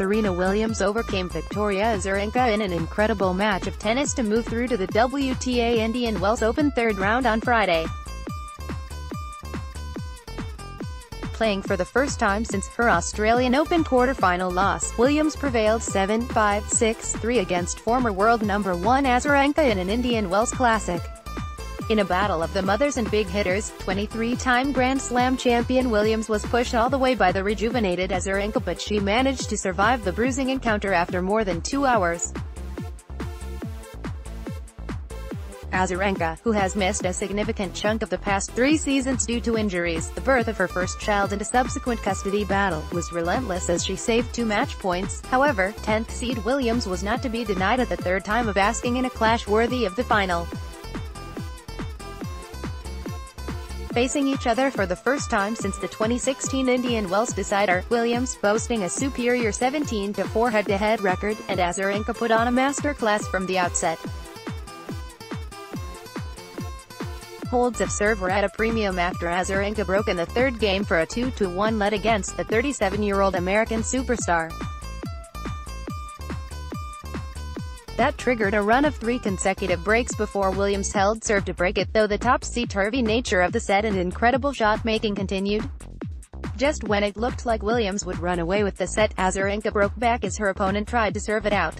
Serena Williams overcame Victoria Azarenka in an incredible match of tennis to move through to the WTA Indian Wells Open third round on Friday. Playing for the first time since her Australian Open quarter-final loss, Williams prevailed 7-5, 6-3 against former world number 1 Azarenka in an Indian Wells Classic. In a battle of the mothers and big hitters, 23-time Grand Slam champion Williams was pushed all the way by the rejuvenated Azarenka but she managed to survive the bruising encounter after more than two hours. Azarenka, who has missed a significant chunk of the past three seasons due to injuries, the birth of her first child and a subsequent custody battle, was relentless as she saved two match points. However, 10th seed Williams was not to be denied at the third time of asking in a clash worthy of the final. Facing each other for the first time since the 2016 Indian Wells decider, Williams, boasting a superior 17-4 head-to-head record, and Azarenka put on a masterclass from the outset. holds of serve were at a premium after Azarenka broke in the third game for a 2-1 lead against the 37-year-old American superstar. That triggered a run of three consecutive breaks before Williams held serve to break it though the topsy-turvy nature of the set and incredible shot-making continued. Just when it looked like Williams would run away with the set, Azarenka broke back as her opponent tried to serve it out.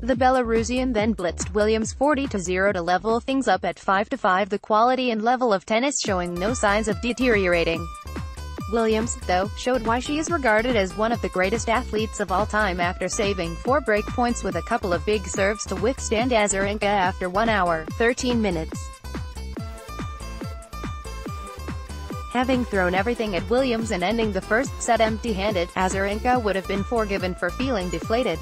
The Belarusian then blitzed Williams 40-0 to level things up at 5-5 the quality and level of tennis showing no signs of deteriorating. Williams, though, showed why she is regarded as one of the greatest athletes of all time after saving four break points with a couple of big serves to withstand Azarenka after 1 hour, 13 minutes. Having thrown everything at Williams and ending the first set empty-handed, Azarenka would have been forgiven for feeling deflated.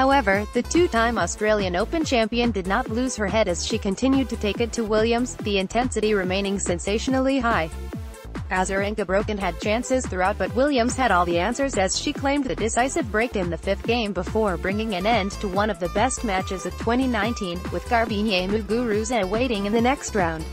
However, the two-time Australian Open champion did not lose her head as she continued to take it to Williams, the intensity remaining sensationally high. Azarenka broke and had chances throughout but Williams had all the answers as she claimed the decisive break in the fifth game before bringing an end to one of the best matches of 2019, with Garbiñe Muguruza waiting in the next round.